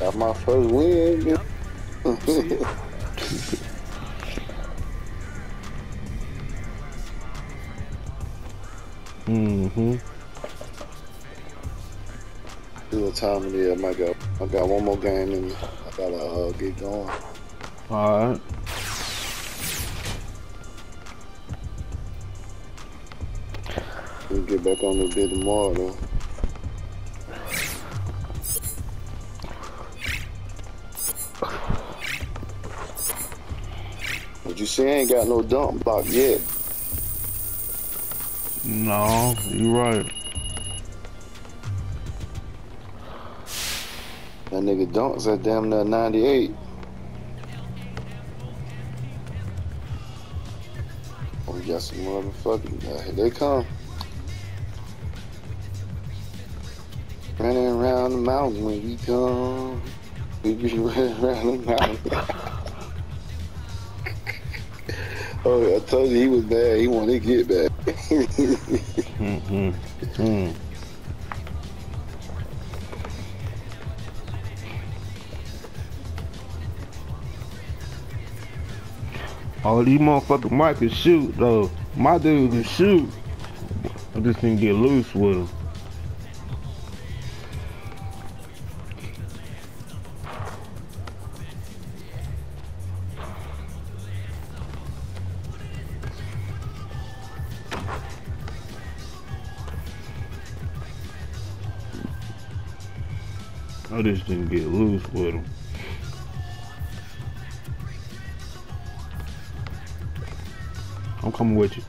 Got my first win. mm-hmm. See what time it is. I might go. I got one more game and I gotta uh, get going. All right. We get back on the bit tomorrow though. But you see, I ain't got no dump block yet. No, you're right. That nigga dunks at damn near 98. Oh, we got some motherfucking. Uh, here they come. Running around the mountain when we come. We be running around the mountain. Oh, I told you he was bad. He wanted to get back. Mm-hmm. Mm. All these motherfuckers might can shoot though. My dude can shoot. I just didn't get loose with him. I just didn't get loose with him. I'm coming with you.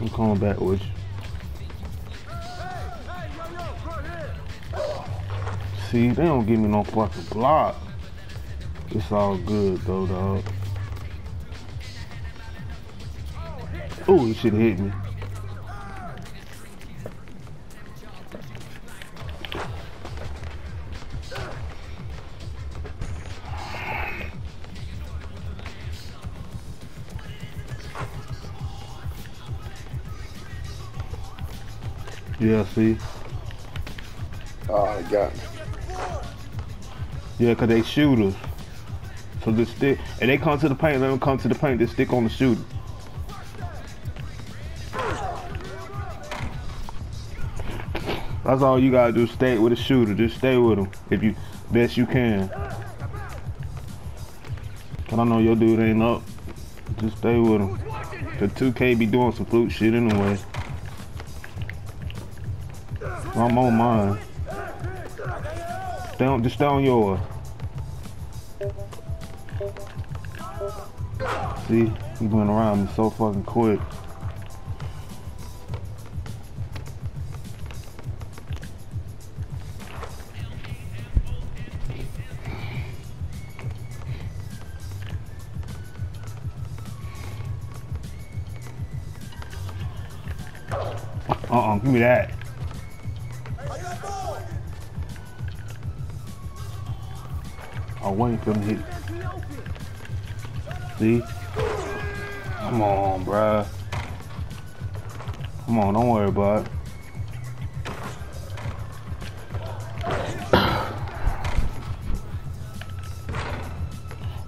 I'm coming back with you. See, they don't give me no fucking block. It's all good though, dog. Oh, he should have hit me. Yeah, see? oh, I got me. Yeah, cause they shooters. So just stick, and they come to the paint, let them come to the paint, they stick on the shooter. That's all you gotta do, stay with a shooter, just stay with him if you, best you can. I know your dude ain't up, just stay with him. The 2K be doing some flute shit anyway. I'm on mine. Stay on, just stay on yours. See, he went around me so fucking quick. Uh-uh, give me that. Waiting for him to hit. See? Come on, bruh. Come on, don't worry about it.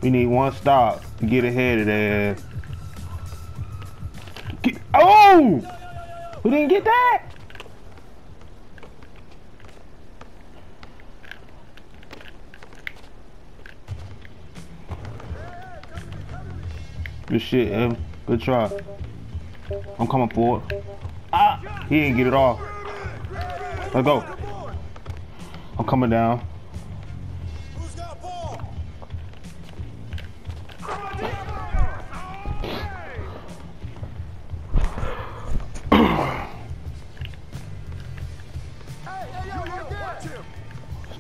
We need one stop to get ahead of that. Get, oh! We didn't get that? Good shit, Evan. Good try. I'm coming forward. Ah! He didn't get it off. Let's go. I'm coming down.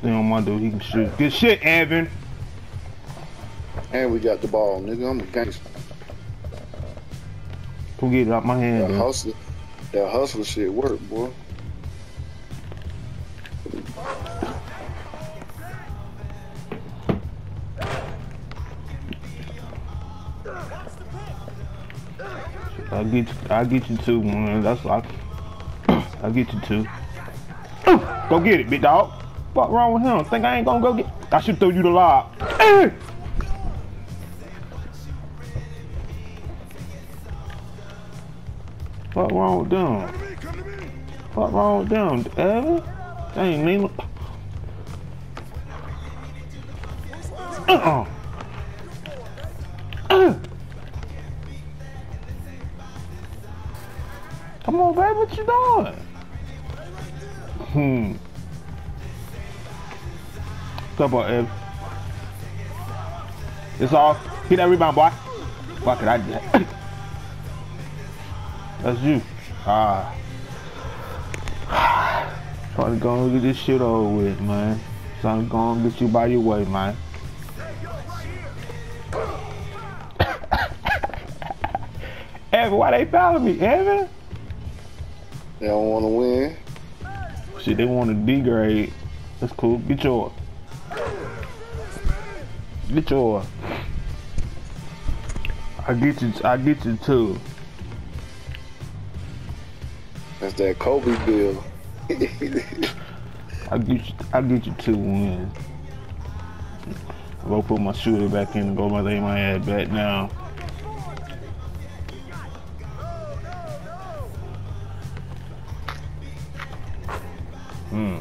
Stay on my dude, he can shoot. Good shit, Evan. And we got the ball, nigga. I'm a gangster. Come get it out my hand, That hustle, that hustle shit work, boy. I get you, I get you two, man. That's like I get you two. Go get it, big dog. What wrong with him? Think I ain't gonna go get? I should throw you the lob. What wrong with them? What wrong with them, Evan? They ain't mean. Uh-uh. Uh. Come on, babe, what you doing? Hmm. Come on, Ev. It's off. Hit that rebound, boy. Why could I do that? That's you. Ah. Trying to go and get this shit over with, man. Trying to go and get you by your way, man. Evan, why they following me, Evan? They don't want to win. Shit, they want to degrade. That's cool. Get yours. Get yours. I get you. I get you too. That's that Kobe bill. I get you. I get you two wins. I'm gonna put my shooter back in and go my lay my head back now. Hmm.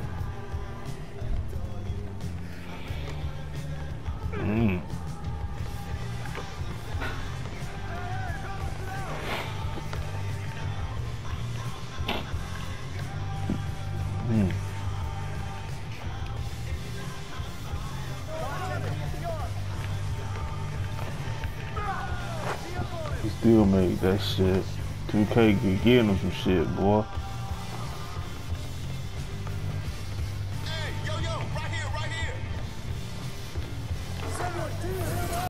Still make that shit. 2K get getting him some shit, boy.